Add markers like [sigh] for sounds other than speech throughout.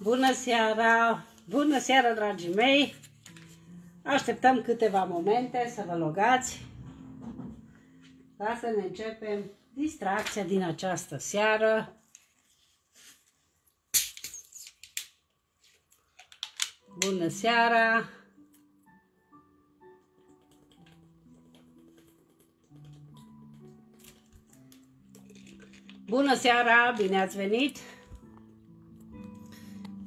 Bună seara! Bună seara, dragii mei! Așteptăm câteva momente să vă logați ca să ne începem distracția din această seară. Bună seara! Bună seara, bine ați venit!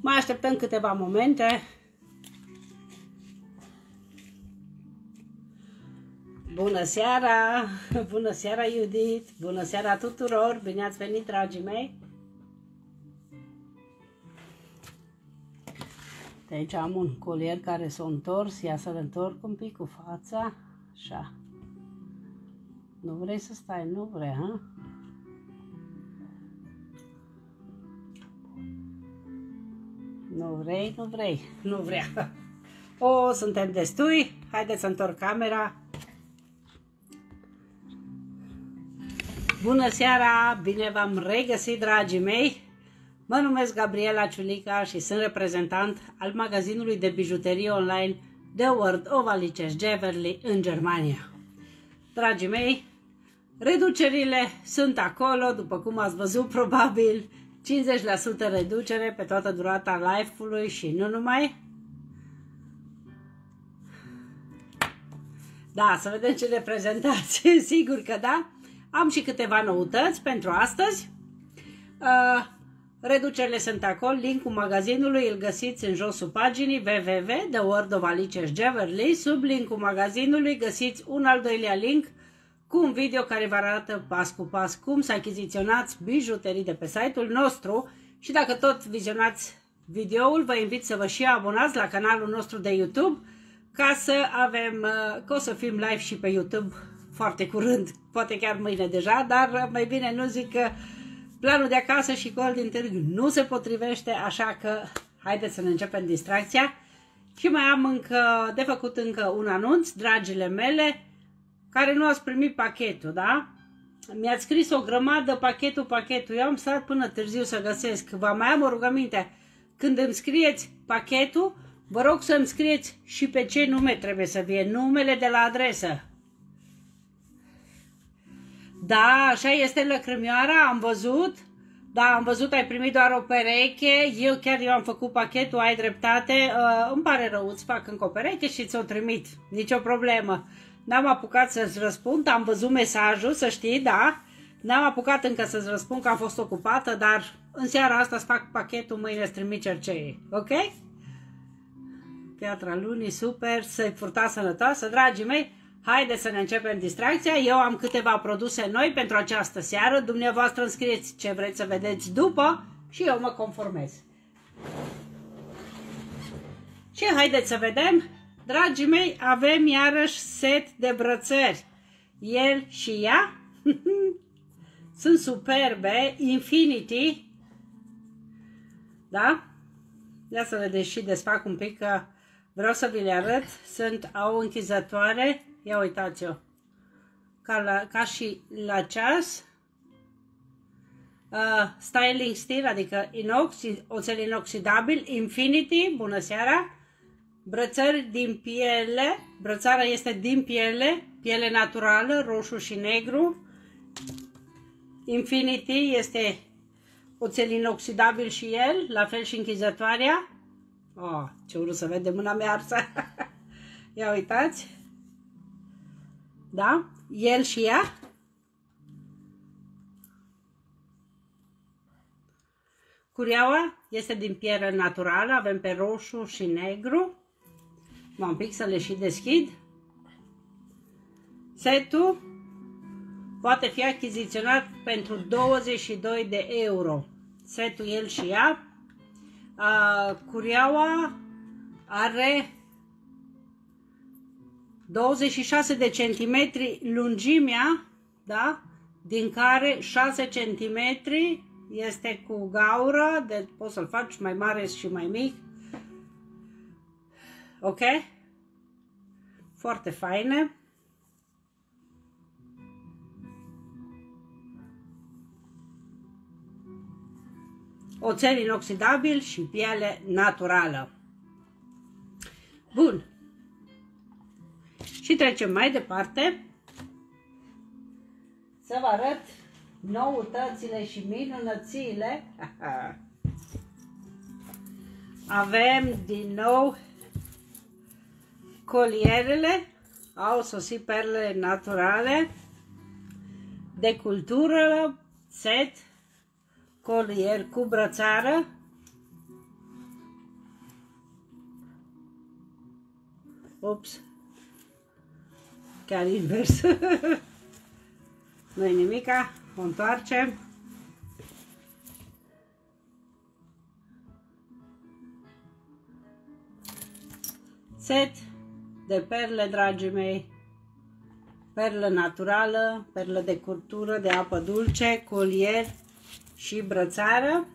Mai așteptăm câteva momente. Bună seara! Bună seara, Judith! Bună seara tuturor! Bine ați venit, dragii mei! De aici am un colier care s-a întors, ia să-l întorc un pic cu fața, așa. Nu vrei să stai, nu vrei, ha? Nu vrei, nu vrei, nu vrea. O, suntem destui. Haideți să întorc camera. Bună seara, bine v-am regăsit, dragii mei. Mă numesc Gabriela Ciulica și sunt reprezentant al magazinului de bijuterie online The World of Alices Jeverly în Germania. Dragii mei, reducerile sunt acolo, după cum ați văzut probabil, 50% reducere pe toată durata live-ului și nu numai. Da, să vedem ce le prezentați. [laughs] Sigur că da. Am și câteva noutăți pentru astăzi. Uh, reducerile sunt acolo. Linkul magazinului îl găsiți în josul paginii www. The World of Aliceș Jeverly. Sub linkul magazinului găsiți un al doilea link cu un video care vă arată pas cu pas cum să achiziționați bijuterii de pe site-ul nostru și dacă tot vizionați videoul, vă invit să vă și abonați la canalul nostru de YouTube ca să avem, uh, că o să fim live și pe YouTube foarte curând, poate chiar mâine deja, dar mai bine nu zic că planul de acasă și col din târg nu se potrivește, așa că haideți să ne începem distracția. Și mai am încă de făcut încă un anunț, dragile mele, care nu ați primit pachetul, da? Mi-ați scris o grămadă pachetul, pachetul. Eu am stat până târziu să găsesc. Vă mai am o rugăminte. Când îmi scrieți pachetul, vă rog să îmi scrieți și pe ce nume trebuie să fie. Numele de la adresă. Da, așa este lăcrămioara, am văzut. Da, am văzut, ai primit doar o pereche. Eu chiar eu am făcut pachetul, ai dreptate. Uh, îmi pare rău, îți fac încă o pereche și ți-o trimit. Nicio problemă. N-am apucat să-ți răspund, am văzut mesajul, să știi, da. N-am apucat încă să-ți răspund că am fost ocupată, dar în seara asta îți fac pachetul, mâine îți trimit cercei, ok? Piatra lunii, super, să-i furta sănătoasă, dragii mei. Haideți să ne începem distracția. Eu am câteva produse noi pentru această seară. Dumneavoastră înscrieți ce vreți să vedeți după și eu mă conformez. Și haideți să vedem Dragii mei, avem iarăși set de brățări. El și ea [laughs] sunt superbe, Infinity. Da? Ia să le deși desfac un pic că vreau să vi le arăt. Sunt, au închizătoare. Ia uitați-o. Ca, la, ca și la ceas. Uh, styling steel, adică inox, oțel inoxidabil, Infinity, bună seara! Brățări din piele, brățara este din piele, piele naturală, roșu și negru. Infinity este oțel inoxidabil și el, la fel și închizătoarea. Oh, ce urât să vede mâna mea arsă. [laughs] Ia uitați. Da? El și ea. Cureaua este din piele naturală, avem pe roșu și negru un pic să le și deschid. Setul poate fi achiziționat pentru 22 de euro. Setul el și ea. Curiaua are 26 de centimetri lungimea, da? din care 6 centimetri este cu gaură, de poți să-l faci mai mare și mai mic. Ok? Foarte faine. oțel inoxidabil și piele naturală. Bun. Și trecem mai departe să vă arăt noutățile și minunățile. [laughs] Avem din nou colierele, au sosit perle naturale de cultură, set, colier cu brățară, Ups, chiar invers. [laughs] Nu-i nimica, o întoarcem. Set de perle, dragii mei. Perlă naturală, perlă de curtură, de apă dulce, colier și brățară.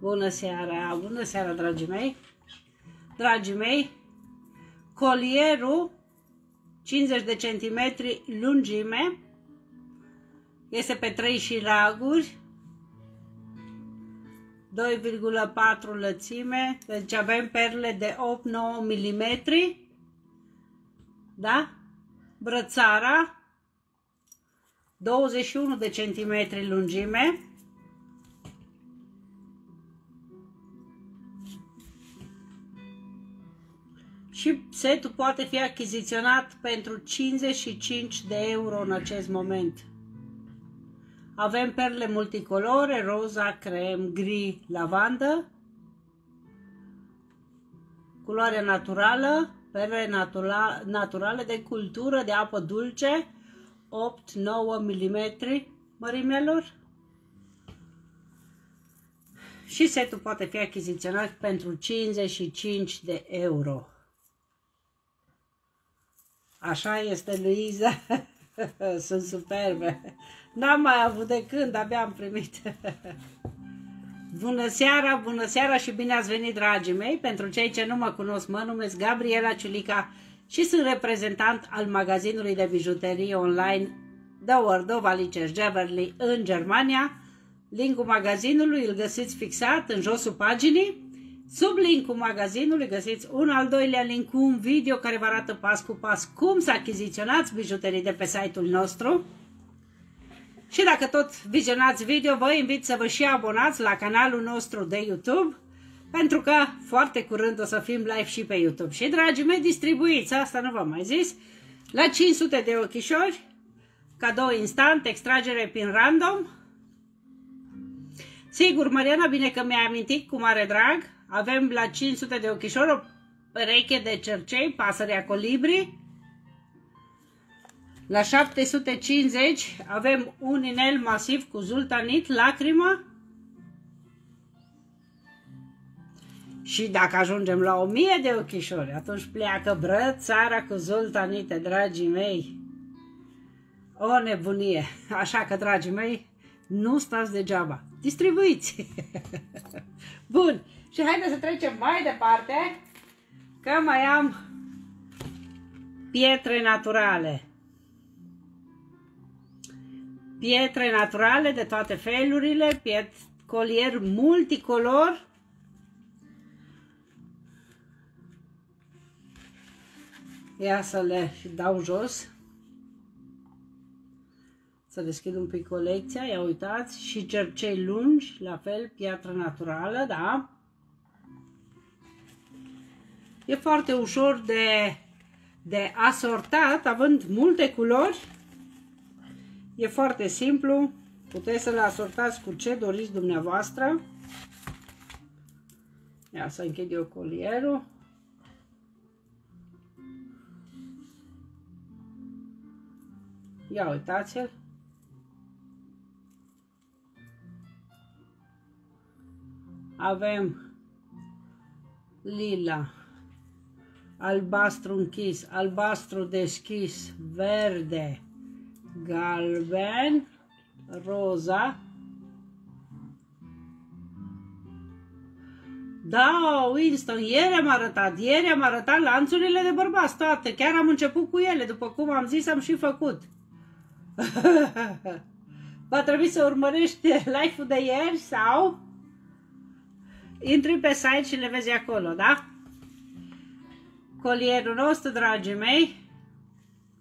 Bună seara, bună seara, dragii mei! Dragii mei, colierul 50 de centimetri lungime. Este pe 3 șiraguri 2,4 lățime, deci avem perle de 8-9 mm, da? Brățara 21 de centimetri lungime, și setul poate fi achiziționat pentru 55 de euro în acest moment. Avem perle multicolore, roza, crem, gri, lavandă, culoare naturală, perle natura, naturale de cultură de apă dulce, 8-9 mm mărimelor. Și setul poate fi achiziționat pentru 55 de euro. Așa este, Luiza. [laughs] Sunt superbe. N-am mai avut de când, abia am primit. [laughs] Bună seara, bună seara și bine ați venit, dragii mei. Pentru cei ce nu mă cunosc, mă numesc Gabriela Ciulica și sunt reprezentant al magazinului de bijuterie online The World of Alice Jeverly în Germania. Linkul magazinului îl găsiți fixat în josul paginii Sub linkul magazinului găsiți un al doilea link cu un video care vă arată pas cu pas cum să achiziționați bijuterii de pe site-ul nostru. Și dacă tot vizionați video, vă invit să vă și abonați la canalul nostru de YouTube, pentru că foarte curând o să fim live și pe YouTube. Și, dragii mei, distribuiți, asta nu v-am mai zis, la 500 de ochișori, cadou instant, extragere prin random. Sigur, Mariana, bine că mi-ai amintit cu mare drag, avem la 500 de ochișori o pereche de cercei, pasărea colibri. La 750 avem un inel masiv cu zultanit, lacrimă. Și dacă ajungem la 1000 de ochișori, atunci pleacă brățara cu zultanite, dragii mei. O nebunie! Așa că, dragii mei, nu stați degeaba. Distribuiți! [laughs] Bun, și haideți să trecem mai departe, că mai am pietre naturale. Pietre naturale de toate felurile, piet, colier multicolor. Ia să le dau jos. Să deschid un pic colecția, ia uitați, și cercei lungi, la fel, piatră naturală, da? E foarte ușor de, de asortat, având multe culori. E foarte simplu. Puteți să le asortați cu ce doriți dumneavoastră. Ia să închid eu colierul. Ia uitați-l. Avem lila albastru închis, albastru deschis, verde, galben, roza, Da, Winston, ieri am arătat, ieri am arătat lanțurile de bărbați toate. Chiar am început cu ele, după cum am zis, am și făcut. [laughs] Va trebui să urmărești live-ul de ieri sau intri pe site și le vezi acolo, da? Colierul nostru, dragii mei,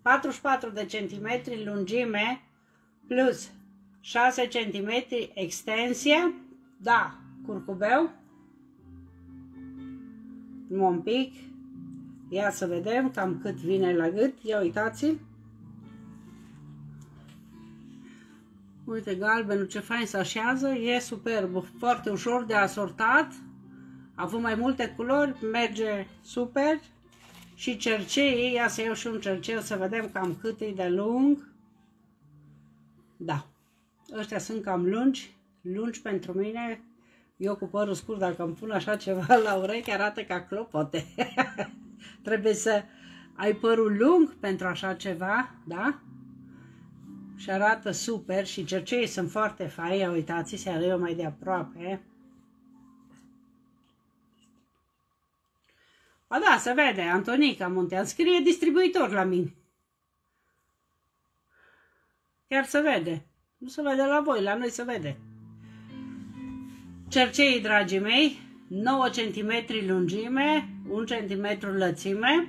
44 de centimetri lungime plus 6 cm extensie, da, curcubeu, un pic, ia să vedem cam cât vine la gât, ia uitați-l. Uite galbenul ce fain se așează, e superb, foarte ușor de asortat, a avut mai multe culori, merge super. Și cerceii, ia să iau și un cercel să vedem cam cât e de lung. Da, ăștia sunt cam lungi, lungi pentru mine. Eu cu părul scurt, dacă îmi pun așa ceva la ureche, arată ca clopote. [laughs] Trebuie să ai părul lung pentru așa ceva, da? Și arată super și cerceii sunt foarte faini, uitați, se arătă mai de aproape. Se vede, Antonica Muntean scrie distribuitor la mine. Chiar se vede. Nu se vede la voi, la noi se vede. Cercei, dragii mei, 9 cm lungime, 1 cm lățime,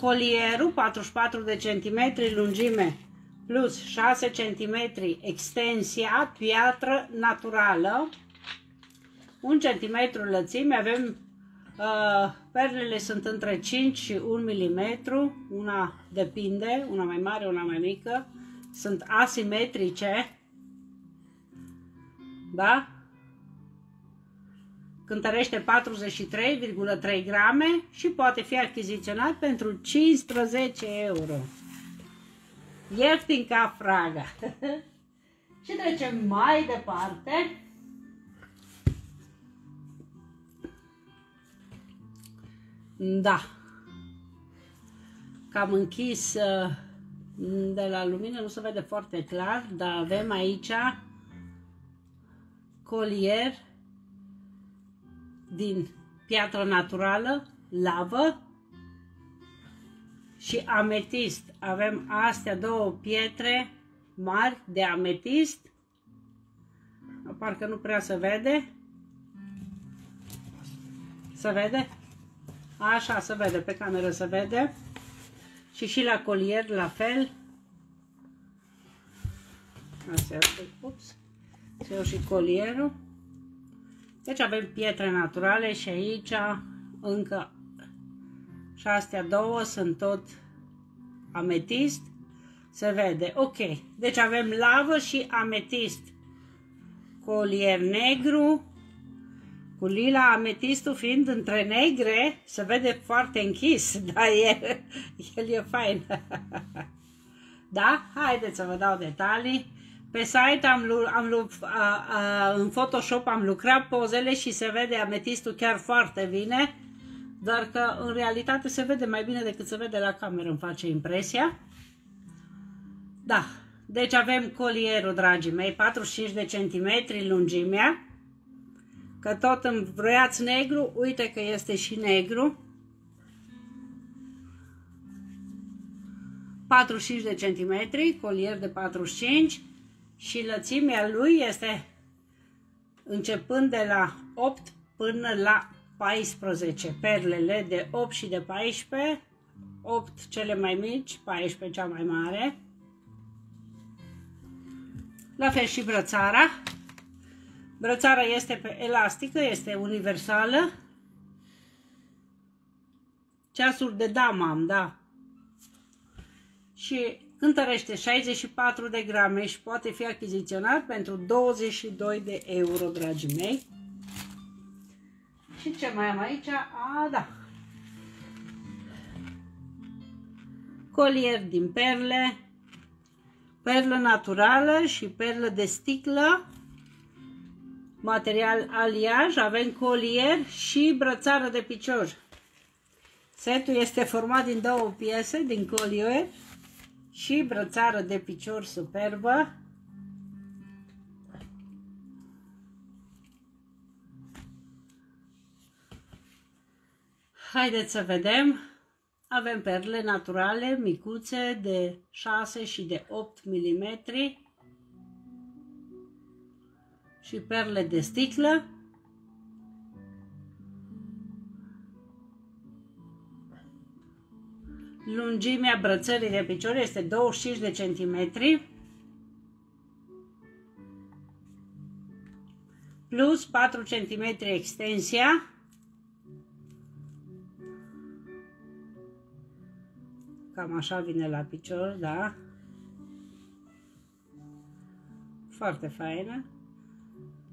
colierul 44 de cm lungime plus 6 cm extensia, piatră naturală, 1 cm lățime, avem uh, perlele sunt între 5 și 1 mm, una depinde, una mai mare, una mai mică, sunt asimetrice, da? cântărește 43,3 grame și poate fi achiziționat pentru 15 euro. Ieftin ca fraga. [laughs] și trecem mai departe. Da. Cam închis uh, de la lumină, nu se vede foarte clar, dar avem aici colier din piatră naturală, lavă și ametist. Avem astea două pietre mari de ametist. Parcă nu prea se vede. Se vede? Așa se vede, pe cameră se vede. Și și la colier la fel. Asta ups. Să iau și colierul. Deci avem pietre naturale și aici încă și astea două sunt tot ametist. Se vede. Ok. Deci avem lavă și ametist. Colier negru. Cu lila ametistul fiind între negre, se vede foarte închis, [laughs] dar el, el e fain. [laughs] da? Haideți să vă dau detalii. Pe site am, am a, a, în Photoshop am lucrat pozele și se vede ametistul chiar foarte bine, dar că în realitate se vede mai bine decât se vede la cameră, îmi face impresia. Da, deci avem colierul, dragii mei, 45 de centimetri lungimea, că tot îmi vroiați negru, uite că este și negru. 45 de centimetri, colier de 45 și lățimea lui este începând de la 8 până la 14, perlele de 8 și de 14, 8 cele mai mici, 14 cea mai mare. La fel și brățara. Brățara este pe elastică, este universală. Ceasuri de damă am, da. Și cântărește 64 de grame și poate fi achiziționat pentru 22 de euro, dragii mei. Și ce mai am aici? A, da. Colier din perle, perlă naturală și perlă de sticlă, material aliaj, avem colier și brățară de picior. Setul este format din două piese, din colier și brățară de picior superbă. Haideți să vedem. Avem perle naturale, micuțe, de 6 și de 8 mm și perle de sticlă. Lungimea brățării de picior este 25 de centimetri. plus 4 cm extensia. Cam așa vine la picior, da? Foarte faină.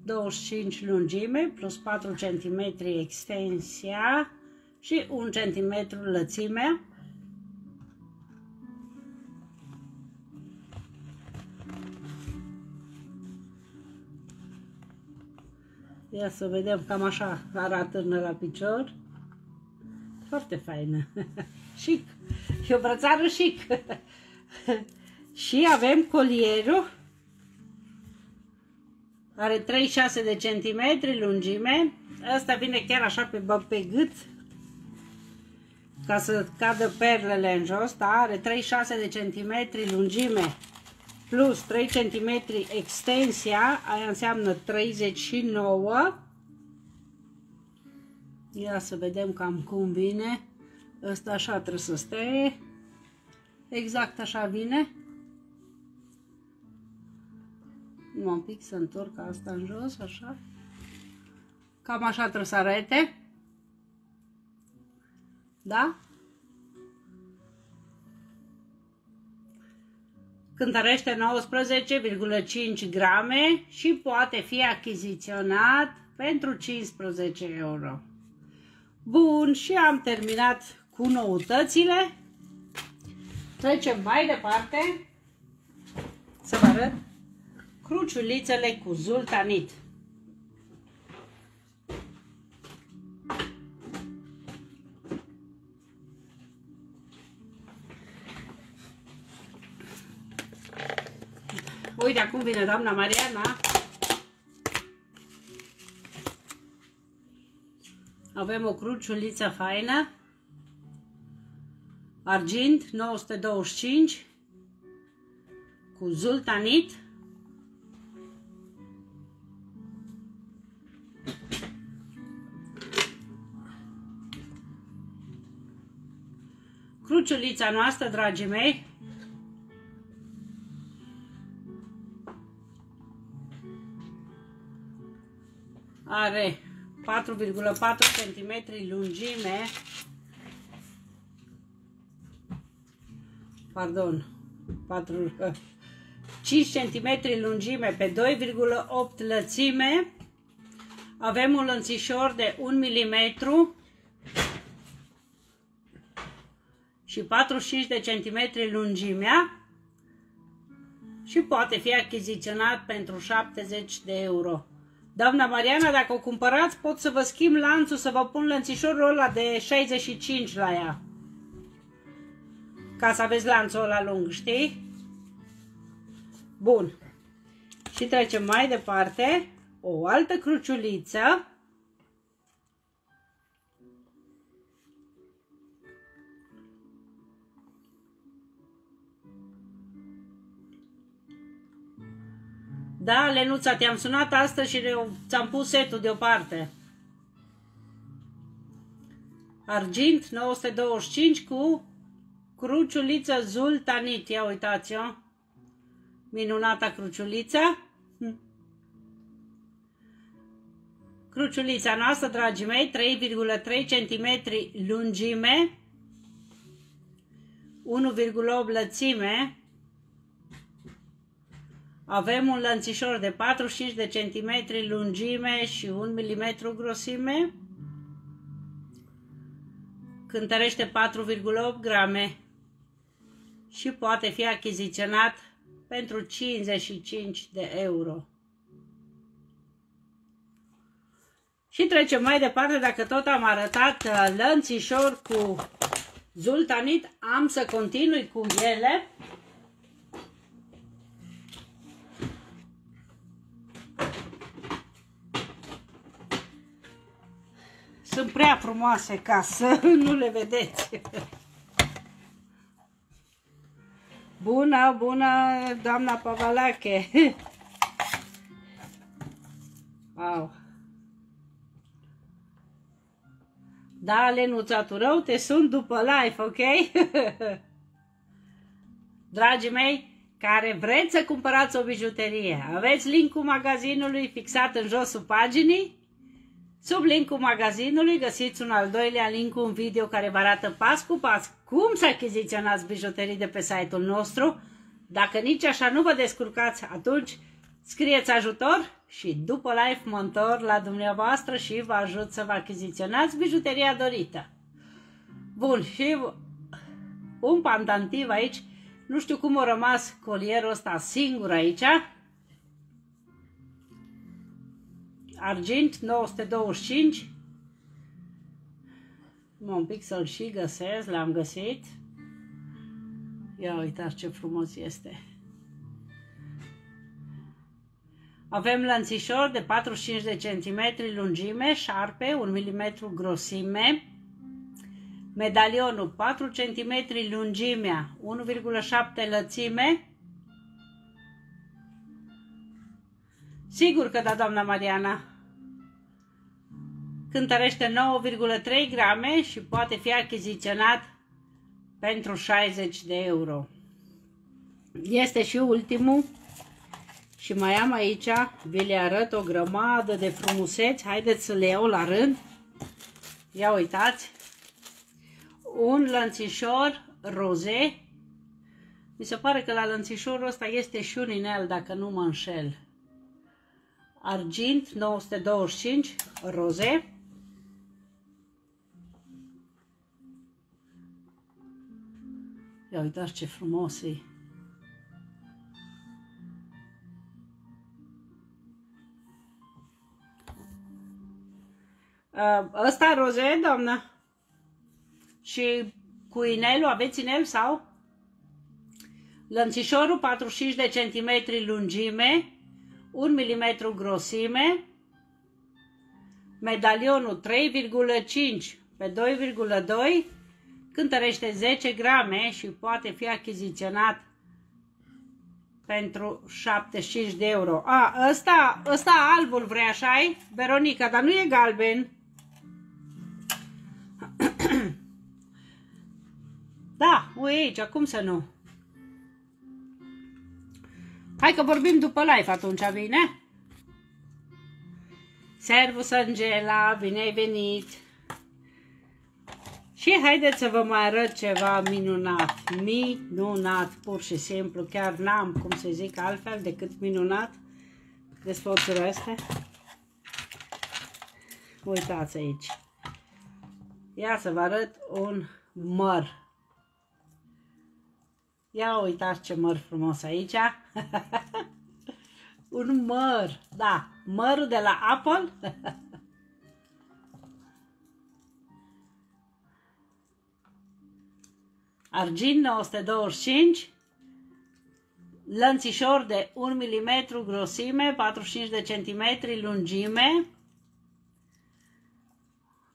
25 lungime plus 4 cm extensia și 1 cm lățime. Ia să vedem, cam așa arată la picior. Foarte faină. [laughs] chic. E o brățară chic. [laughs] și avem colierul. Are 36 de centimetri lungime. Asta vine chiar așa pe, pe gât. Ca să cadă perlele în jos. Da? Are 36 de centimetri lungime plus 3 cm extensia, aia înseamnă 39. Ia să vedem cam cum vine. Ăsta așa trebuie să stea. Exact așa vine. Nu un pic să întorc asta în jos, așa. Cam așa trebuie să arate. Da? cântărește 19,5 grame și poate fi achiziționat pentru 15 euro. Bun, și am terminat cu noutățile. Trecem mai departe să vă arăt cruciulițele cu zultanit. Uite acum vine doamna Mariana. Avem o cruciuliță faină. Argint 925 cu zultanit. Cruciulița noastră, dragii mei, are 4,4 cm lungime. Pardon 4, 5 cm lungime pe 2,8 lățime. Avem un lănțișor de 1 mm și 45 de cm lungimea și poate fi achiziționat pentru 70 de euro. Doamna Mariana, dacă o cumpărați, pot să vă schimb lanțul, să vă pun lănțișorul ăla de 65 la ea. Ca să aveți lanțul ăla lung, știi? Bun. Și trecem mai departe. O altă cruciuliță. Da, Lenuța, te-am sunat astăzi și ți-am pus setul deoparte. Argint 925 cu cruciuliță zultanit. Ia uitați-o. Minunata cruciuliță. Hm. Cruciulița noastră, dragii mei, 3,3 cm lungime, 1,8 lățime, avem un lănțișor de 45 de centimetri lungime și 1 mm grosime. Cântărește 4,8 grame și poate fi achiziționat pentru 55 de euro. Și trecem mai departe, dacă tot am arătat uh, lănțișor cu zultanit, am să continui cu ele. Sunt prea frumoase ca să [laughs] nu le vedeți. Bună, bună, doamna Pavalache! Wow! Da, Lenuța Turău, te sunt după live, ok? [laughs] Dragii mei, care vreți să cumpărați o bijuterie, aveți linkul magazinului fixat în josul paginii? Sub linkul magazinului găsiți un al doilea link cu un video care vă arată pas cu pas cum să achiziționați bijuterii de pe site-ul nostru. Dacă nici așa nu vă descurcați, atunci scrieți ajutor și după live mă întorc la dumneavoastră și vă ajut să vă achiziționați bijuteria dorită. Bun, și un pandantiv aici. Nu știu cum a rămas colierul ăsta singur aici. Argint 925. Mă un pic să-l și găsesc, l-am găsit. Ia uitați ce frumos este. Avem lănțișor de 45 de centimetri lungime, șarpe, 1 mm grosime, medalionul 4 cm lungimea, 1,7 lățime. Sigur că da, doamna Mariana. Cântărește 9,3 grame și poate fi achiziționat pentru 60 de euro. Este și ultimul și mai am aici, vi le arăt o grămadă de frumuseți. Haideți să le iau la rând. Ia uitați. Un lănțișor roze. Mi se pare că la lănțișorul ăsta este și un inel, dacă nu mă înșel. Argint 925 roze. Ia uitați ce frumos e. Uh, ăsta roze, doamnă? Și cu inelul, aveți inel sau? Lănțișorul 45 de centimetri lungime, 1 mm grosime, medalionul 3,5 pe 2,2, cântărește 10 grame și poate fi achiziționat pentru 75 de euro. A, ăsta, ăsta albul vrea așa -i? Veronica, dar nu e galben. [clears throat] Da, o aici, cum să nu? Hai că vorbim după live atunci, bine? Servus, Angela, bine ai venit! Și haideți să vă mai arăt ceva minunat, minunat, pur și simplu, chiar n-am cum să zic altfel decât minunat despre astea. Uitați aici. Ia să vă arăt un măr. Ia uitați ce măr frumos aici. [laughs] Un măr, da, mărul de la Apple. [laughs] Argint 925, lănțișor de 1 mm grosime, 45 de centimetri lungime,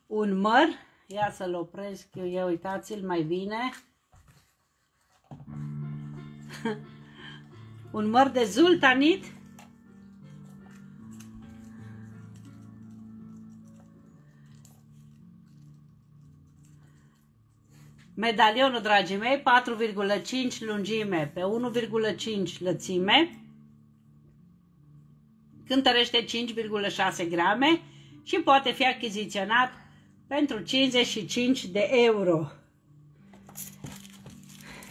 un măr, ia să-l opresc eu, ia uitați-l mai bine, [laughs] un măr de zultanit. Medalionul, dragii mei, 4,5 lungime pe 1,5 lățime. Cântărește 5,6 grame și poate fi achiziționat pentru 55 de euro.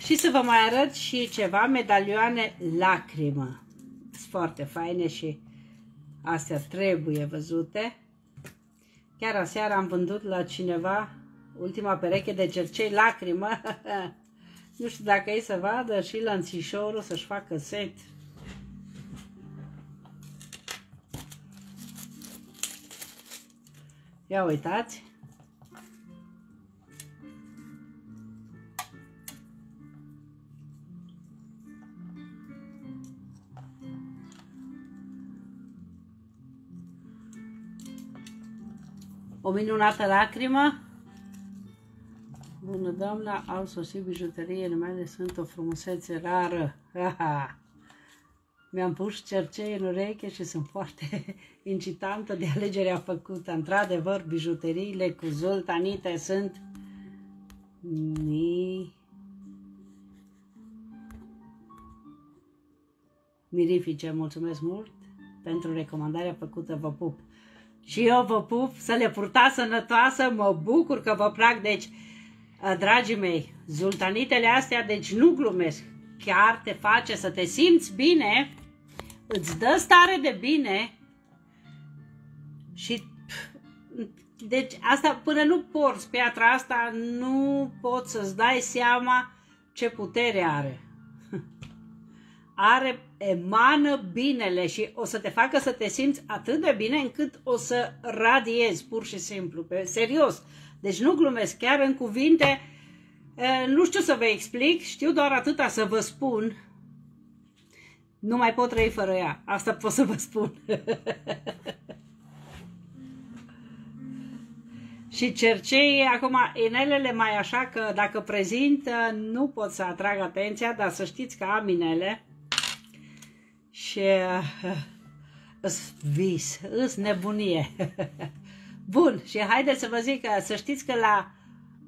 Și să vă mai arăt și ceva medalioane lacrimă. Sunt foarte faine și astea trebuie văzute. Chiar aseară am vândut la cineva ultima pereche de cercei lacrimă. [laughs] nu știu dacă ei să vadă și la înțișorul să-și facă set. Ia uitați. O minunată lacrimă. Bună doamna, au sosit bijuteriile mele, sunt o frumusețe rară. Mi-am pus cercei în ureche și sunt foarte [laughs] incitantă de alegerea făcută. Într-adevăr, bijuteriile cu zultanite sunt mi... mirifice. Mulțumesc mult pentru recomandarea făcută, vă pup. Și eu vă pup, să le purtați sănătoasă, mă bucur că vă plac, deci, dragii mei, zultanitele astea, deci nu glumesc, chiar te face să te simți bine, îți dă stare de bine și deci asta până nu porți piatra asta nu poți să-ți dai seama ce putere are. [laughs] Are, emană binele și o să te facă să te simți atât de bine încât o să radiezi pur și simplu, pe serios. Deci nu glumesc, chiar în cuvinte, nu știu să vă explic, știu doar atâta să vă spun. Nu mai pot trăi fără ea, asta pot să vă spun. [laughs] Și cercei, acum, inelele mai așa că dacă prezint nu pot să atrag atenția, dar să știți că am inele și uh, îs vis, îs nebunie. [laughs] Bun, și haideți să vă zic că să știți că la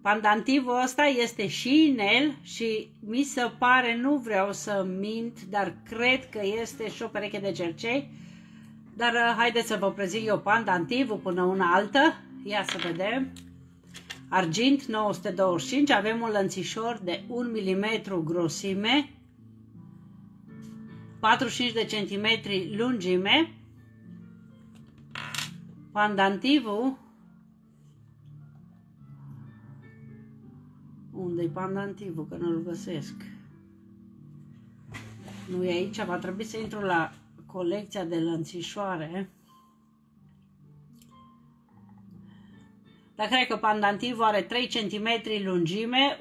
pandantivul ăsta este și inel și mi se pare, nu vreau să mint, dar cred că este și o pereche de cercei. Dar uh, haideți să vă prezint eu pandantivul până una altă. Ia să vedem. Argint 925, avem un lănțișor de 1 mm grosime, 45 de centimetri lungime, pandantivul, unde-i pandantivul, că nu-l găsesc? Nu e aici, va trebui să intru la colecția de lănțișoare. Dar cred că pandantivul are 3 cm lungime,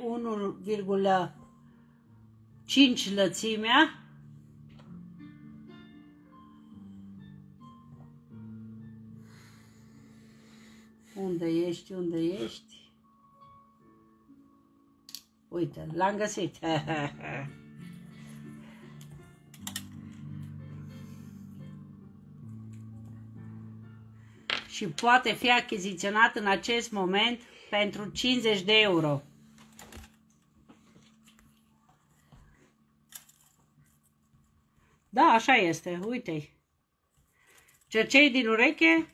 1,5 lățimea. Unde ești, unde ești? Uite, l-am găsit. [laughs] și poate fi achiziționat în acest moment pentru 50 de euro. Da, așa este, uite Cercei din ureche.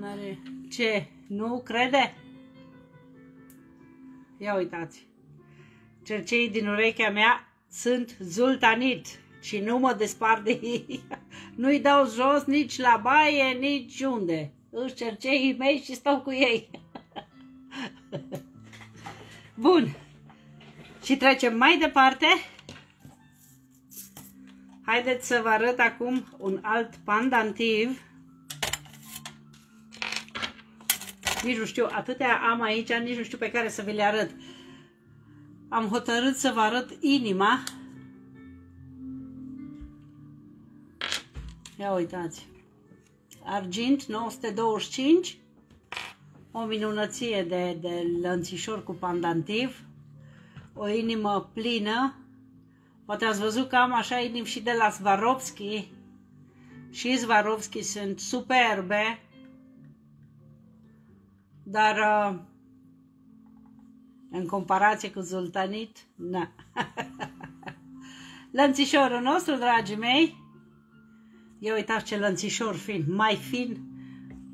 Doamnare, ce? Nu crede? Ia uitați. Cercei din urechea mea sunt zultanit și nu mă despart de ei. [laughs] Nu-i dau jos nici la baie, nici unde. Își cercei mei și stau cu ei. [laughs] Bun. Și trecem mai departe. Haideți să vă arăt acum un alt pandantiv. Nici nu știu, atâtea am aici, nici nu știu pe care să vi le arăt. Am hotărât să vă arăt inima Ia uitați. Argint 925. O minunăție de, de lănțișor cu pandantiv. O inimă plină. Poate ați văzut că am așa inim și de la Swarovski. Și Swarovski sunt superbe. Dar uh, în comparație cu Zultanit, na. [laughs] Lănțișorul nostru, dragii mei, Ia uitați ce lănțișor fin, mai fin,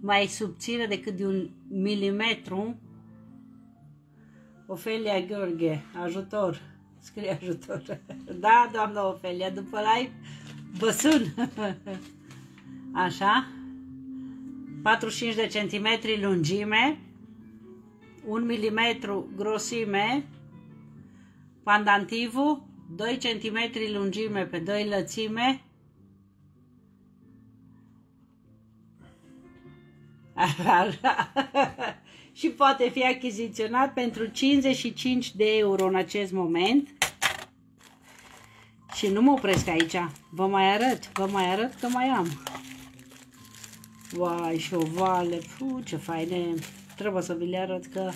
mai subțire decât de un milimetru. Ofelia Gheorghe, ajutor, scrie ajutor. [laughs] Da, doamna Ofelia, după live vă sun. [laughs] Așa. 45 de centimetri lungime, 1 mm grosime, pandantivul, 2 cm lungime pe 2 lățime, [laughs] și poate fi achiziționat pentru 55 de euro în acest moment. Și nu mă opresc aici. Vă mai arăt, vă mai arăt că mai am. Vai, și șovale, Puh, ce faine. Trebuie să vi le arăt că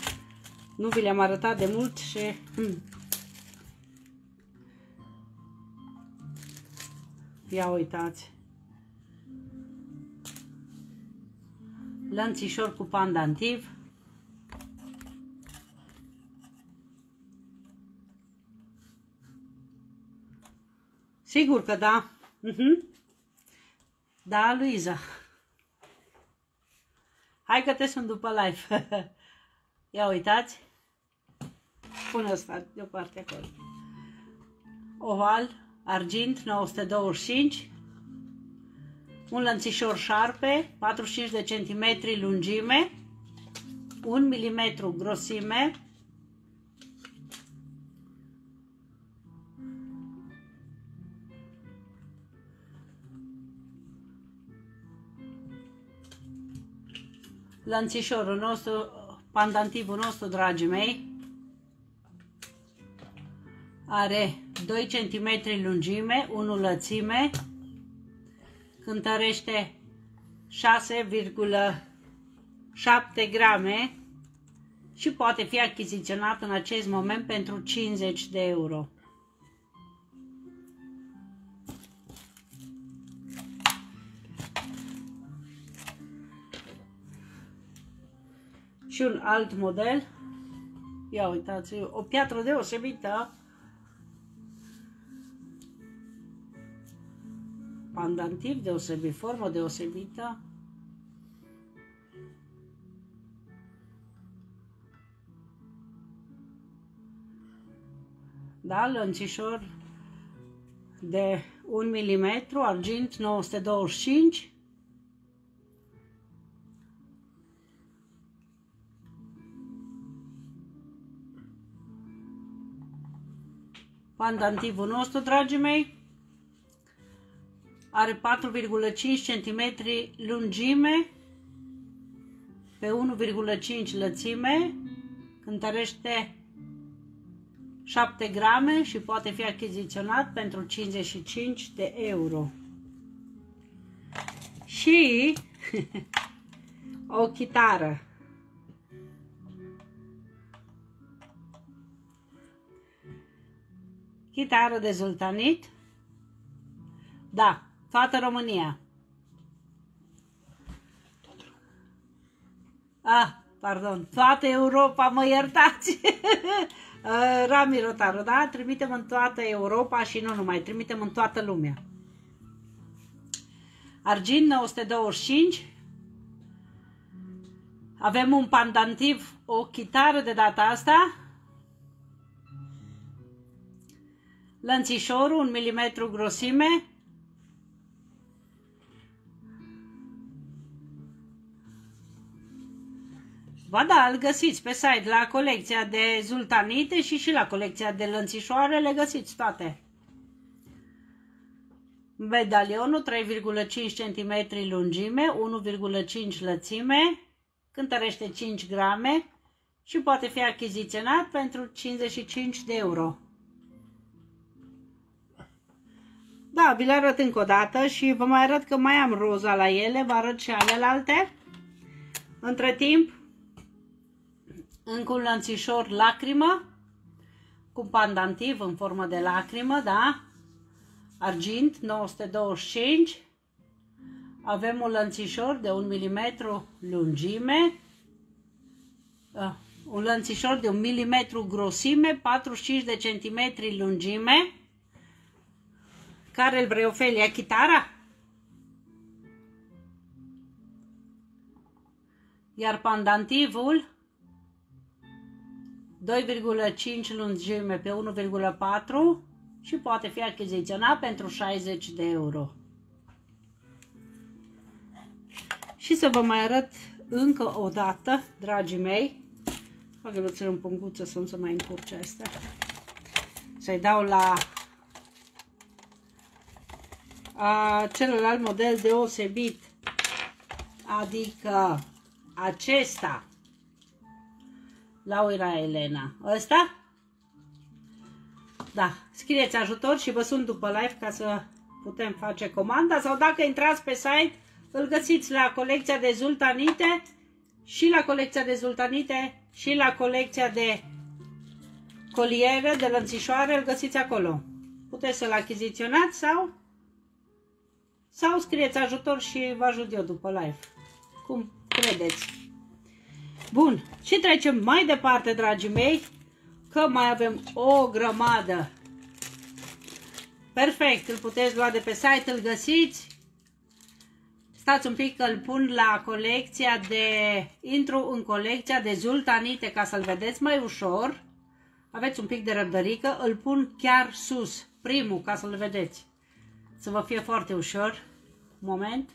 nu vi le-am arătat de mult și... Hmm. Ia uitați. Lănțișor cu pandantiv. Sigur că da. Uh mhm. -huh. Da, Luiza. Hai că te sunt după live. [laughs] Ia uitați. Pune asta deoparte acolo. Oval, argint, 925. Un lănțișor șarpe, 45 de centimetri lungime, 1 mm grosime, lănțișorul nostru, pandantivul nostru, dragii mei, are 2 cm lungime, 1 lățime, cântărește 6,7 grame și poate fi achiziționat în acest moment pentru 50 de euro. Și un alt model. Ia uitați, o piatră deosebită. Pandantiv deosebit, formă deosebită. Da, lănțișor de 1 mm, argint 925 Pandantivul nostru, dragii mei, are 4,5 cm lungime pe 1,5 lățime, cântărește 7 grame și poate fi achiziționat pentru 55 de euro. Și [laughs] o chitară Chitară de zultanit. Da, toată România. Ah, pardon, toată Europa, mă iertați. Uh, [laughs] Rami Rotaru, da? Trimitem în toată Europa și nu numai, trimitem în toată lumea. Argint 925. Avem un pandantiv, o chitară de data asta, lănțișorul, un milimetru grosime, Ba da, îl găsiți pe site la colecția de zultanite și și la colecția de lănțișoare le găsiți toate. Medalionul 3,5 cm lungime, 1,5 lățime, cântărește 5 grame și poate fi achiziționat pentru 55 de euro. Da, vi le arăt încă o dată și vă mai arăt că mai am roza la ele, vă arăt și alelalte. Între timp, încă un lănțișor lacrimă, cu pandantiv în formă de lacrimă, da? Argint 925. Avem un lănțișor de 1 mm lungime, uh, un lănțișor de 1 mm grosime, 45 de centimetri lungime, care îl vrei, Ofelia? Chitara? Iar pandantivul 2,5 lungime pe 1,4 și poate fi achiziționat pentru 60 de euro. Și să vă mai arăt încă o dată, dragii mei, fac în punguță să nu se mai încurce astea, să-i dau la a, celălalt model deosebit, adică acesta, Laura Elena, ăsta, da, scrieți ajutor și vă sunt după live ca să putem face comanda sau dacă intrați pe site, îl găsiți la colecția de zultanite și la colecția de zultanite și la colecția de coliere, de lănțișoare, îl găsiți acolo. Puteți să-l achiziționați sau sau scrieți ajutor și vă ajut eu după live. Cum credeți. Bun, și trecem mai departe, dragii mei, că mai avem o grămadă. Perfect, îl puteți lua de pe site, îl găsiți. Stați un pic că îl pun la colecția de... Intru în colecția de zultanite ca să-l vedeți mai ușor. Aveți un pic de răbdărică, îl pun chiar sus, primul, ca să-l vedeți. Să vă fie foarte ușor. Moment.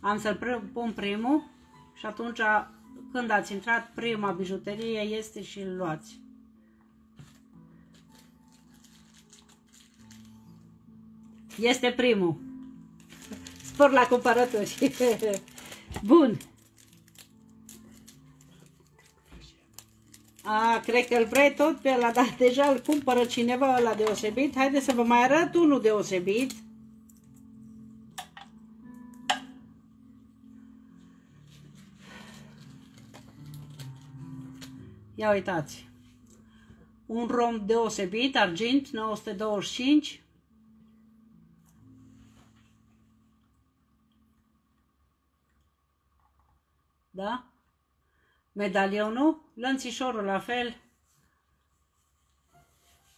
Am să-l pun primul și atunci când ați intrat prima bijuterie este și îl luați. Este primul. Spor la cumpărături. [laughs] Bun. A, cred că îl vrei tot pe ăla, dar deja îl cumpără cineva ăla deosebit. Haideți să vă mai arăt unul deosebit. Ia uitați. Un rom deosebit, argint, 925. Da? Medalionul, lănțișorul la fel,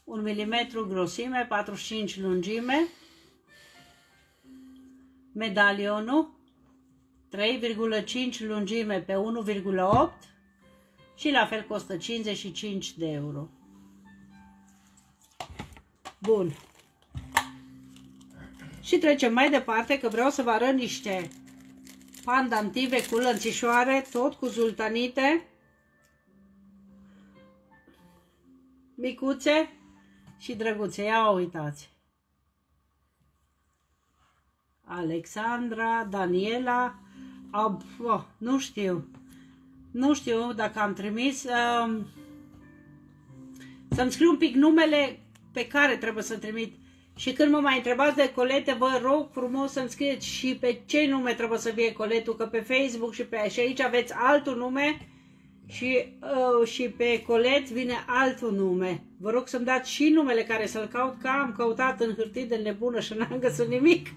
1 mm grosime, 45 lungime, medalionul, 3,5 lungime pe 1,8 și la fel costă 55 de euro. Bun. Și trecem mai departe că vreau să vă arăt niște pandantive cu lănțișoare, tot cu zultanite, micuțe și drăguțe. Ia uitați. Alexandra, Daniela, ab, oh, nu știu, nu știu dacă am trimis, uh, să-mi scriu un pic numele pe care trebuie să trimit. Și când mă mai întrebați de colete, vă rog frumos să-mi scrieți și pe ce nume trebuie să fie coletul, că pe Facebook și, pe, și aici aveți altul nume și, uh, și pe colet vine altul nume. Vă rog să-mi dați și numele care să-l caut, că am căutat în hârtie de nebună și n-am găsit nimic. [laughs]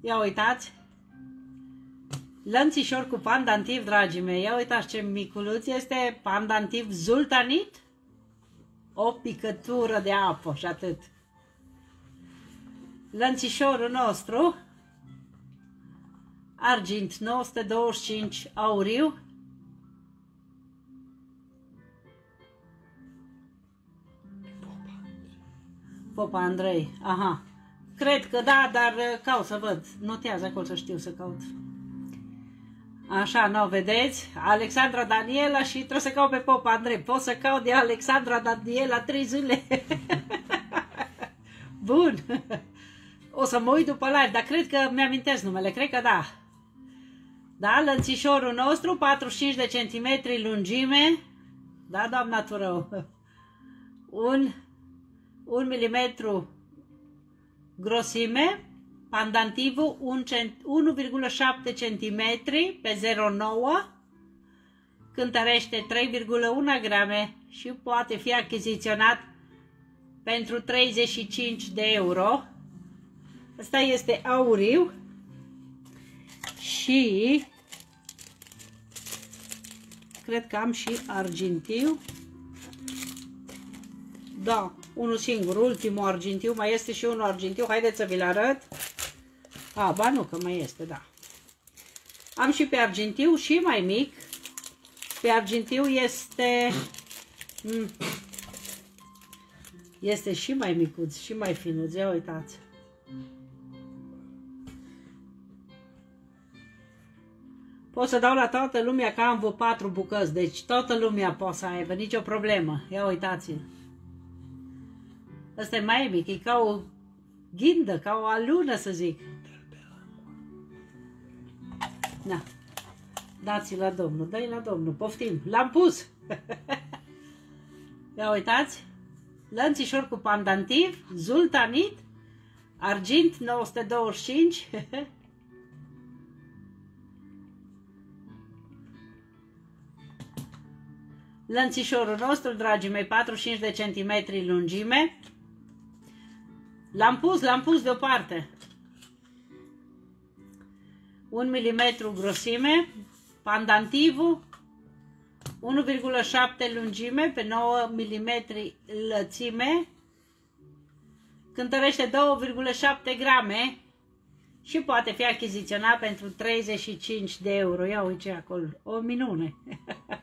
Ia uitați. Lănțișor cu pandantiv, dragii mei. Ia uitați ce micuț este pandantiv zultanit. O picătură de apă și atât. Lănțișorul nostru, argint 925 auriu, Popa Andrei, aha. Cred că da, dar caut să văd. Notează acolo să știu să caut. Așa, nu, vedeți? Alexandra Daniela și trebuie să caut pe Popa Andrei. Pot să caut de Alexandra Daniela trei zile. [laughs] Bun. O să mă uit după live, dar cred că mi-amintesc numele, cred că da. Da, lănțișorul nostru, 45 de centimetri lungime. Da, doamna Turău? Un, un milimetru grosime, pandantivul 1,7 cm pe 0,9 cântărește 3,1 grame și poate fi achiziționat pentru 35 de euro. Asta este auriu și cred că am și argintiu. Da, unul singur, ultimul argintiu, mai este și unul argintiu, haideți să vi-l arăt. A, ba nu, că mai este, da. Am și pe argintiu și mai mic. Pe argintiu este... Mm, este și mai micuț, și mai finuț. Ia uitați. Pot să dau la toată lumea că am vă patru bucăți, deci toată lumea poate să aibă, nicio problemă. Ia uitați-l. Ăsta e mai mic, e ca o ghindă, ca o alună să zic. Na. Dați la Domnul, dai la Domnul, poftim, l-am pus! [laughs] Ia uitați, lănțișor cu pandantiv, zultanit, argint 925, [laughs] Lănțișorul nostru, dragii mei, 45 de centimetri lungime. L-am pus, l-am pus deoparte. 1 mm grosime, pandantivul 1,7 lungime pe 9 mm lățime, cântărește 2,7 grame și poate fi achiziționat pentru 35 de euro. Ia uite acolo, o minune. [laughs]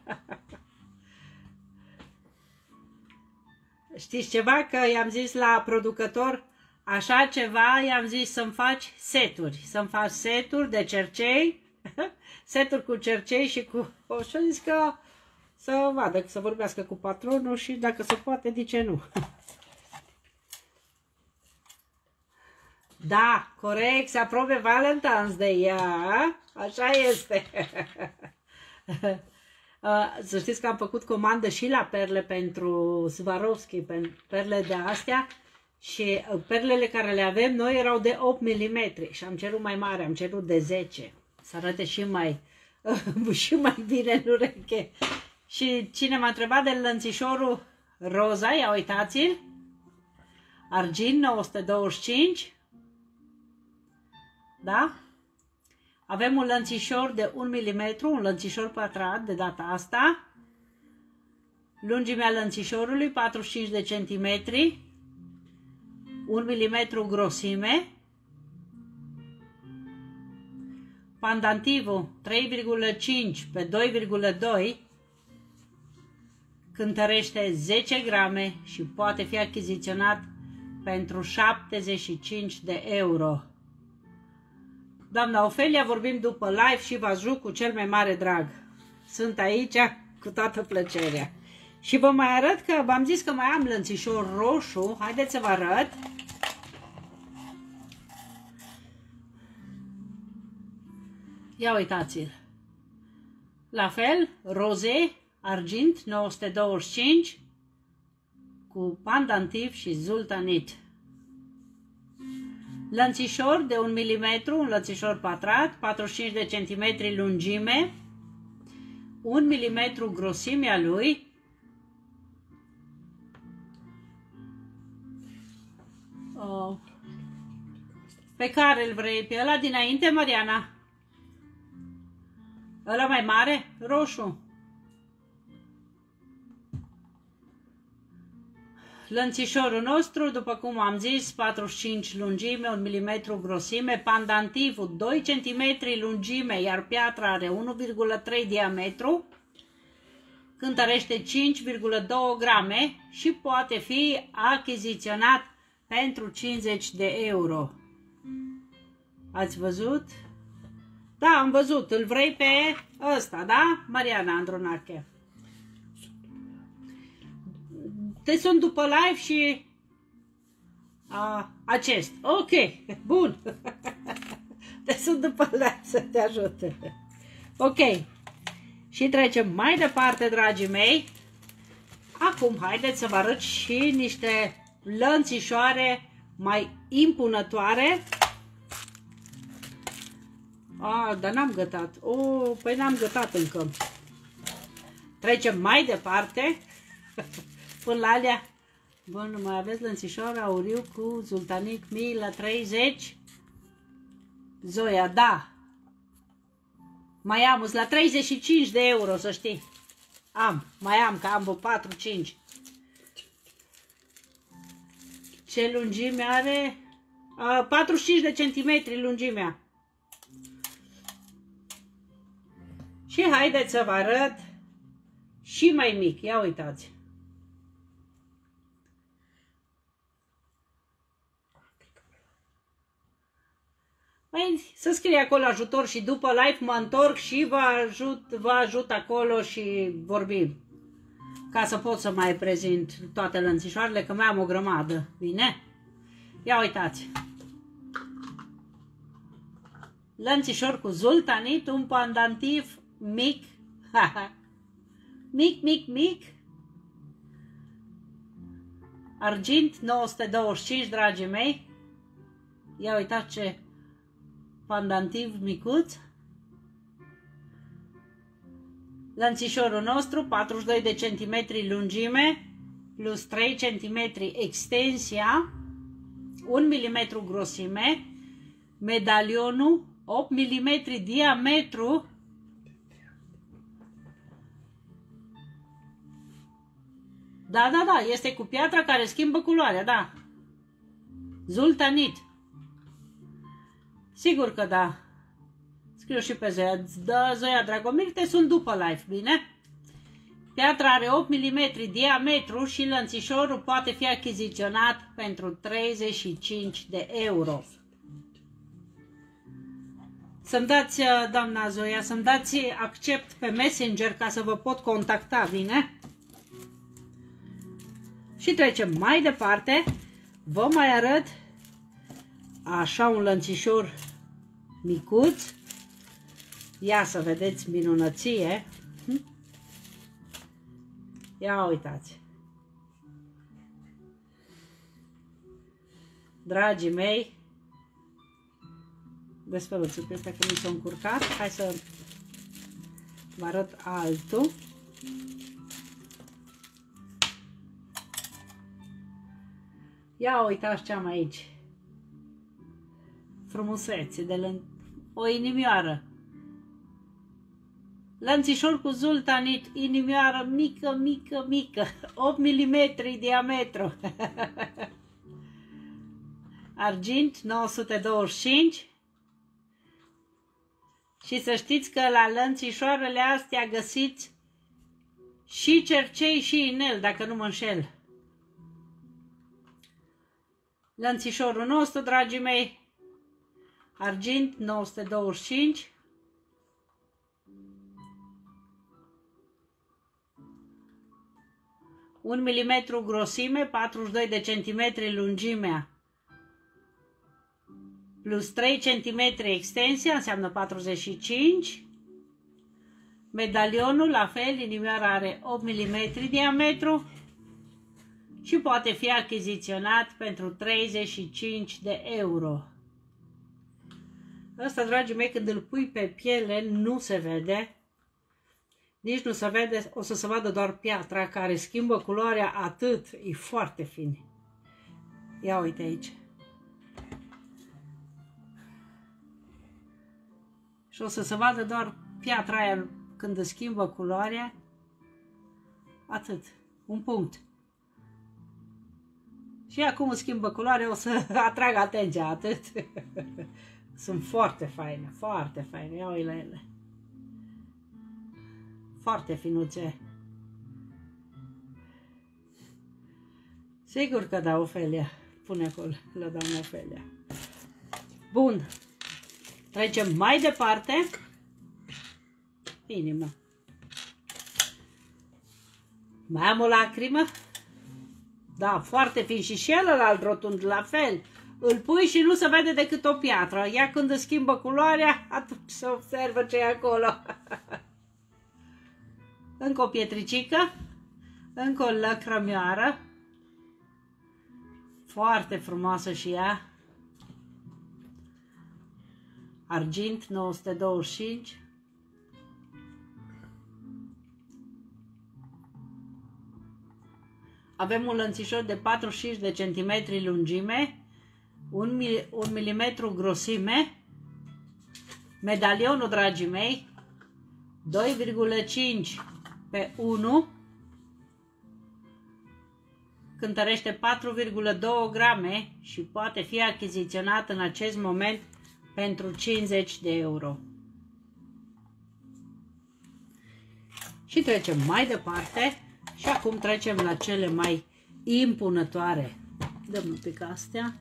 Știți ceva? Că i-am zis la producător așa ceva, i-am zis să-mi faci seturi. Să-mi faci seturi de cercei, [laughs] seturi cu cercei și cu... Și zis că să vadă, să vorbească cu patronul și dacă se poate, de ce nu? [laughs] Da, corect, se aprobe Valentine's Day, ea, așa este. [laughs] Uh, să știți că am făcut comandă și la perle pentru Swarovski, perle de astea și uh, perlele care le avem noi erau de 8 mm și am cerut mai mare, am cerut de 10, să arate și mai, [laughs] și mai bine în ureche. Și cine m-a întrebat de lănțișorul roza, ia uitați-l, argint 925, da? Avem un lănțișor de 1 mm, un lănțișor pătrat de data asta. Lungimea lănțișorului 45 de centimetri, 1 mm grosime. Pandantivul 3,5 pe 2,2 cântărește 10 grame și poate fi achiziționat pentru 75 de euro. Doamna Ofelia, vorbim după live și vă ajut cu cel mai mare drag. Sunt aici cu toată plăcerea. Și vă mai arăt că v-am zis că mai am lănțișor roșu. Haideți să vă arăt. Ia uitați-l. La fel, roze, argint 925 cu pandantiv și zultanit. Lănțișor de 1 mm, un lănțișor pătrat, 45 de cm lungime, 1 mm grosimea lui, pe care îl vrei, pe ăla dinainte, Mariana? Ăla mai mare? Roșu. Lănțișorul nostru, după cum am zis, 45 lungime, 1 mm grosime, pandantivul 2 cm lungime, iar piatra are 1,3 diametru, cântărește 5,2 grame și poate fi achiziționat pentru 50 de euro. Ați văzut? Da, am văzut. Îl vrei pe ăsta, da? Mariana Andronache. te sunt după live și a, acest. Ok, bun. [laughs] te sunt după live să te ajute. Ok. Și trecem mai departe, dragii mei. Acum, haideți să vă arăt și niște lănțișoare mai impunătoare. A, dar n-am gătat. O, păi n-am gătat încă. Trecem mai departe. [laughs] până la alea. Bun, mai aveți lănțișor auriu cu zultanic mii la 30. Zoia, da. Mai am, la 35 de euro, să știi. Am, mai am, că am 4-5. Ce lungime are? A, 45 de centimetri lungimea. Și haideți să vă arăt și mai mic. Ia uitați. Păi să scrie acolo ajutor și după live mă întorc și vă ajut, vă ajut acolo și vorbim. Ca să pot să mai prezint toate lănțișoarele, că mai am o grămadă. Bine? Ia uitați. Lănțișor cu zultanit, un pandantiv mic. [laughs] mic, mic, mic. Argint 925, dragii mei. Ia uitați ce pandantiv micuț. Lănțișorul nostru, 42 de centimetri lungime, plus 3 cm extensia, 1 mm grosime, medalionul, 8 mm diametru, Da, da, da, este cu piatra care schimbă culoarea, da. Zultanit. Sigur că da. Scriu și pe Zoia. Da, Zoia Dragomir, te sunt după live, bine? Piatra are 8 mm diametru și lănțișorul poate fi achiziționat pentru 35 de euro. Să-mi dați, uh, doamna Zoia, să-mi dați accept pe Messenger ca să vă pot contacta, bine? Și trecem mai departe. Vă mai arăt așa un lănțișor micuț. Ia să vedeți minunăție. Hm? Ia uitați. Dragii mei, despălățul pe ăsta că mi s-a încurcat. Hai să vă arăt altul. Ia uitați ce am aici. Frumusețe de lân... o inimioară. Lănțișor cu zultanit, inimioară mică, mică, mică, [laughs] 8 mm diametru. [laughs] Argint 925. Și să știți că la lănțișoarele astea găsiți și cercei și inel, dacă nu mă înșel. Lănțișorul nostru, dragii mei, argint 925. Un milimetru grosime, 42 de centimetri lungimea, plus 3 cm extensia, înseamnă 45 Medalionul, la fel, inimioara are 8 mm diametru, și poate fi achiziționat pentru 35 de euro. Asta, dragii mei, când îl pui pe piele, nu se vede. Nici nu se vede, o să se vadă doar piatra care schimbă culoarea atât. E foarte fin. Ia uite aici. Și o să se vadă doar piatra aia când schimbă culoarea. Atât. Un punct. Și acum schimbă culoare, o să [laughs] atrag atenția, atât. [laughs] Sunt foarte faine, foarte faine, ia la ele. Foarte finuțe. Sigur că da, Ofelia. Pune acolo la doamna Ofelia. Bun. Trecem mai departe. Inima. Mai am o lacrimă. Da, foarte fin și celălalt rotund la fel. Îl pui și nu se vede decât o piatră. Ea când îți schimbă culoarea, atunci se observă ce e acolo. [laughs] încă o pietricică, încă o lăcrămioară. Foarte frumoasă și ea. Argint 925. Avem un lănțișor de 45 de centimetri lungime, 1 mm grosime, medalionul, dragii mei, 2,5 pe 1, cântărește 4,2 grame și poate fi achiziționat în acest moment pentru 50 de euro. Și trecem mai departe și acum trecem la cele mai impunătoare. Dăm un pic astea.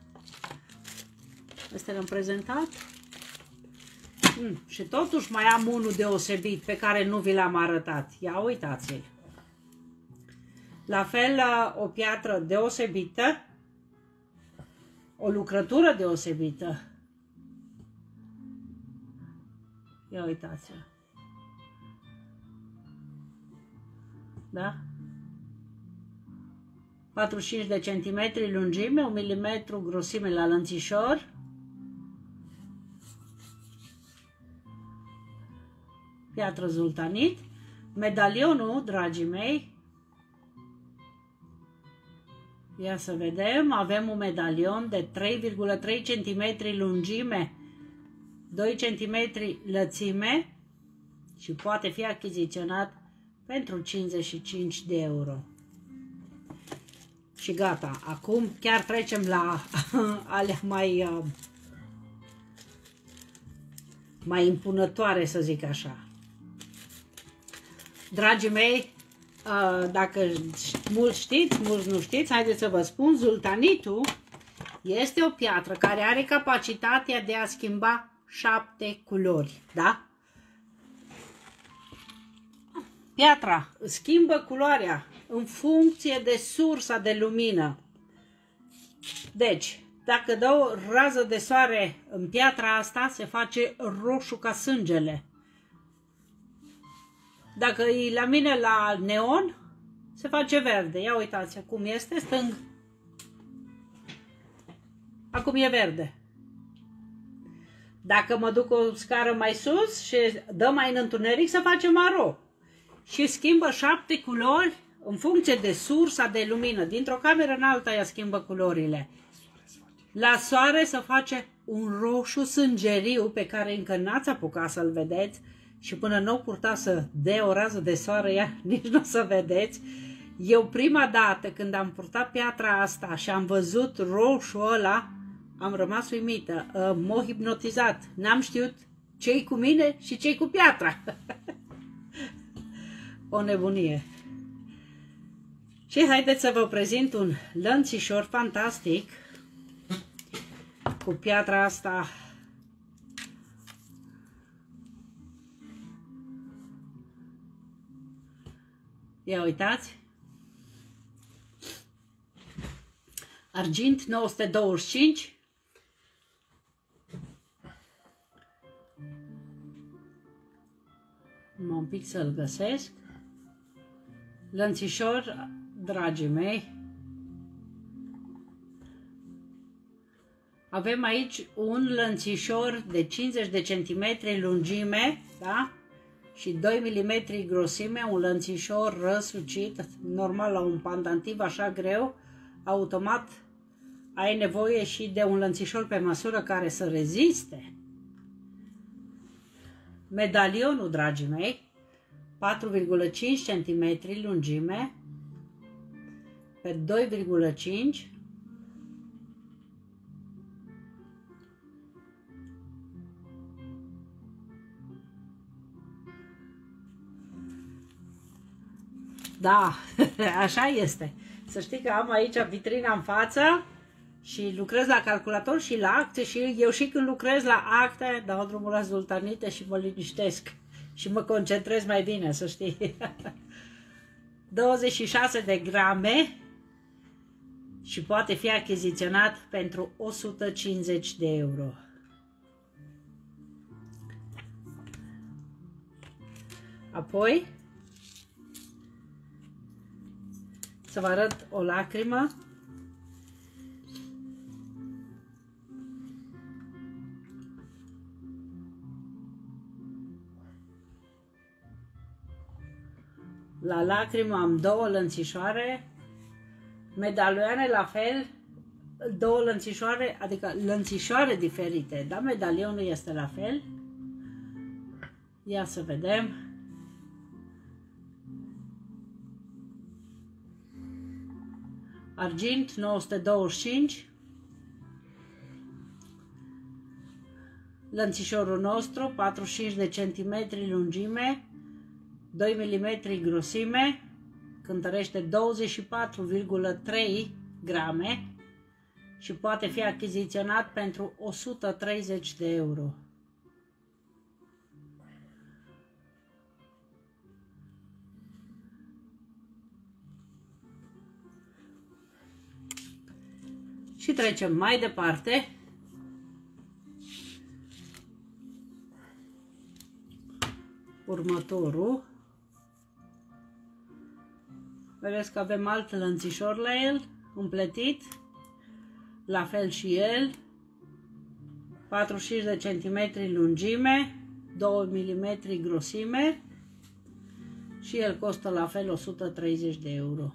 Astea le-am prezentat. Mm, și totuși mai am unul deosebit pe care nu vi l-am arătat. Ia uitați-l. La fel, o piatră deosebită, o lucrătură deosebită. Ia uitați-l. Da? 45 de centimetri lungime, 1 mm grosime la lănțișor. Piatră zultanit. Medalionul, dragii mei, Ia să vedem, avem un medalion de 3,3 cm lungime, 2 cm lățime și poate fi achiziționat pentru 55 de euro. Și gata, acum chiar trecem la [laughs] alea mai, uh, mai impunătoare, să zic așa. Dragii mei, uh, dacă mulți știți, mulți nu știți, haideți să vă spun, zultanitul este o piatră care are capacitatea de a schimba șapte culori, da? Piatra schimbă culoarea în funcție de sursa de lumină. Deci, dacă dă o rază de soare în piatra asta, se face roșu ca sângele. Dacă e la mine la neon, se face verde. Ia uitați cum este, stâng. Acum e verde. Dacă mă duc o scară mai sus și dă mai în întuneric, se face maro. Și schimbă șapte culori în funcție de sursa de lumină. Dintr-o cameră în alta ea schimbă culorile. La soare se face un roșu sângeriu pe care încă n-ați apucat să-l vedeți și până nu o purta să dea o rază de soare, ea [laughs] nici nu o să vedeți. Eu prima dată când am purtat piatra asta și am văzut roșu ăla, am rămas uimită, ă, m-a hipnotizat. N-am știut ce cu mine și ce cu piatra. [laughs] o nebunie. Și haideți să vă prezint un lănțișor fantastic cu piatra asta Ia uitați. Argint 925. Un pic să-l găsesc. Lănțișor dragii mei, avem aici un lănțișor de 50 de centimetri lungime, da? Și 2 mm grosime, un lănțișor răsucit, normal la un pandantiv așa greu, automat ai nevoie și de un lănțișor pe măsură care să reziste. Medalionul, dragii mei, 4,5 cm lungime, pe 2,5 Da, [laughs] așa este. Să știi că am aici vitrina în față și lucrez la calculator și la acte și eu și când lucrez la acte dau drumul la zultanite și mă liniștesc și mă concentrez mai bine, să știi. [laughs] 26 de grame și poate fi achiziționat pentru 150 de euro. Apoi, să vă arăt o lacrimă. La lacrimă am două lănțișoare medalioane la fel, două lănțișoare, adică lănțișoare diferite, dar medalionul este la fel. Ia să vedem. Argint 925. Lănțișorul nostru 45 de centimetri lungime, 2 mm grosime, cântărește 24,3 grame și poate fi achiziționat pentru 130 de euro. Și trecem mai departe. Următorul Vedeți că avem alt lănțișor la el, împletit. La fel și el. 45 de centimetri lungime, 2 mm grosime și el costă la fel 130 de euro.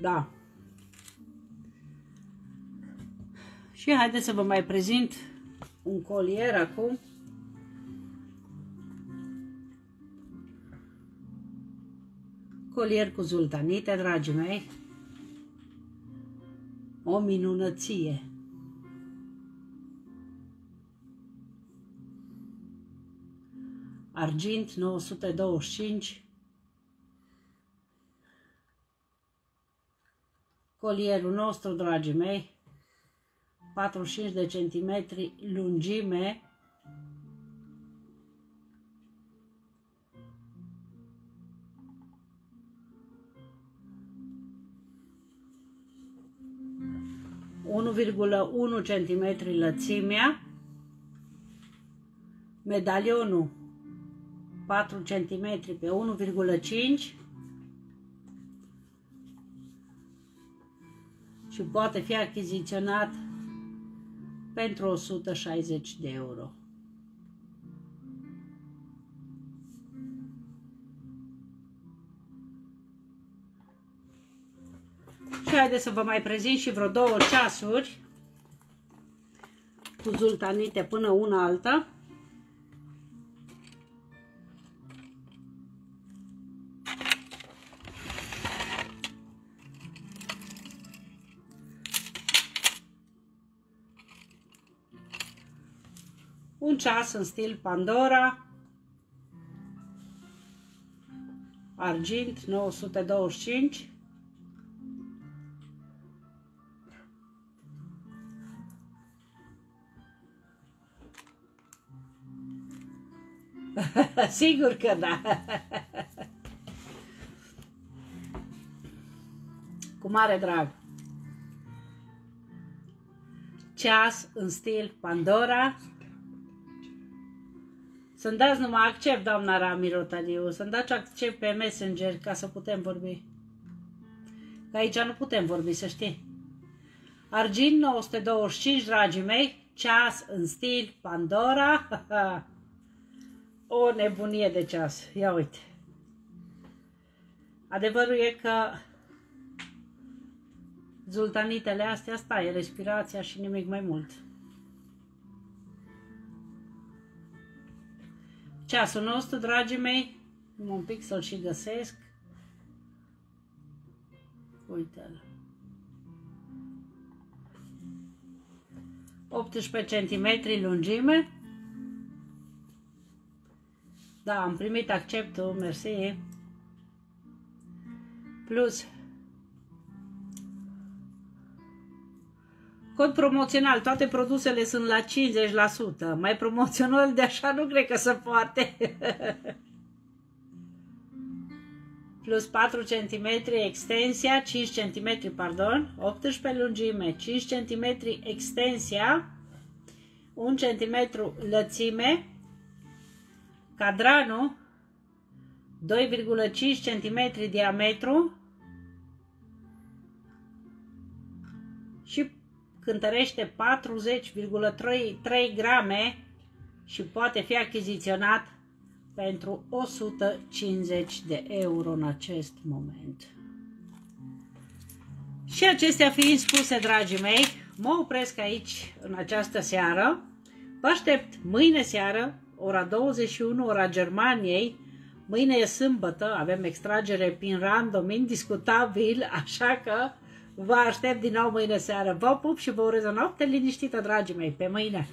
Da. Și haideți să vă mai prezint un colier acum. Colier cu zultanite, dragii mei. O minunăție. Argint 925 colierul nostru, dragii mei, 45 de centimetri lungime, unu virgulă unu centimetri lățimea, medalionul 4 cm pe 1,5 și poate fi achiziționat pentru 160 de euro. Și haideți să vă mai prezint și vreo două ceasuri cu zultanite până una alta. Ceas în stil Pandora, argint 925, [laughs] Sigur că da. Cu mare drag. Ceas în stil Pandora. Să-mi dați numai accept, doamna Ramiro Taliu, să-mi dați accept pe Messenger ca să putem vorbi. Că aici nu putem vorbi, să știi. Argint 925, dragii mei, ceas în stil Pandora. [laughs] o nebunie de ceas. Ia uite. Adevărul e că zultanitele astea, asta e respirația și nimic mai mult. Ceasul nostru, dragii mei. Un pic să-l și găsesc. Uite-l. 18 cm lungime. Da, am primit acceptul, mersi. Plus Cod promoțional, toate produsele sunt la 50%. Mai promoțional de așa nu cred că se poate. [laughs] Plus 4 cm extensia, 5 cm, pardon, 18 lungime, 5 cm extensia, 1 cm lățime, cadranul, 2,5 cm diametru cântărește 40,3 grame și poate fi achiziționat pentru 150 de euro în acest moment. Și acestea fiind spuse, dragii mei, mă opresc aici în această seară. Vă aștept mâine seară, ora 21, ora Germaniei. Mâine e sâmbătă, avem extragere prin random, indiscutabil, [laughs] așa că Vă aștept din nou mâine seară. Vă pup și vă urez o noapte liniștită, dragii mei. Pe mâine!